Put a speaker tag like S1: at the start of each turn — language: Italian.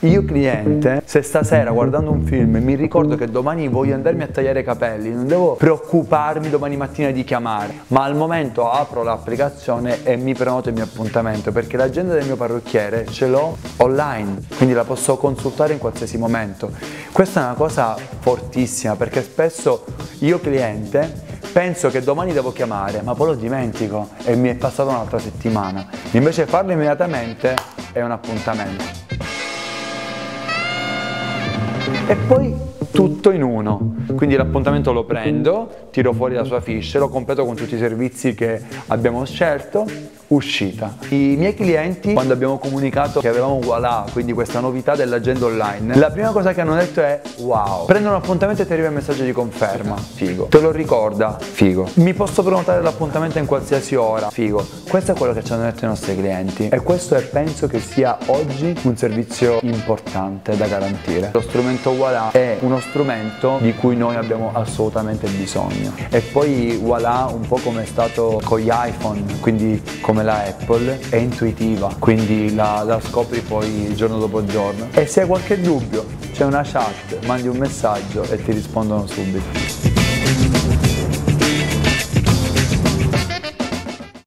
S1: Io cliente, se stasera guardando un film mi ricordo che domani voglio andarmi a tagliare i capelli, non devo preoccuparmi domani mattina di chiamare, ma al momento apro l'applicazione e mi prenoto il mio appuntamento perché l'agenda del mio parrucchiere ce l'ho online, quindi la posso consultare in qualsiasi momento. Questa è una cosa fortissima perché spesso io cliente penso che domani devo chiamare, ma poi lo dimentico e mi è passata un'altra settimana. Invece farlo immediatamente è un appuntamento e poi tutto in uno. Quindi l'appuntamento lo prendo, tiro fuori la sua fiche, lo completo con tutti i servizi che abbiamo scelto uscita. I miei clienti, quando abbiamo comunicato che avevamo voilà, quindi questa novità dell'agenda online, la prima cosa che hanno detto è wow, prendo un appuntamento e ti arriva il messaggio di conferma, figo. Te lo ricorda, figo. Mi posso prenotare l'appuntamento in qualsiasi ora, figo. Questo è quello che ci hanno detto i nostri clienti e questo è penso che sia oggi un servizio importante da garantire. Lo strumento voilà è uno strumento di cui noi abbiamo assolutamente bisogno. E poi voilà un po' come è stato con gli iPhone, quindi come come la Apple è intuitiva, quindi la, la scopri poi giorno dopo giorno. E se hai qualche dubbio, c'è una chat, mandi un messaggio e ti rispondono subito.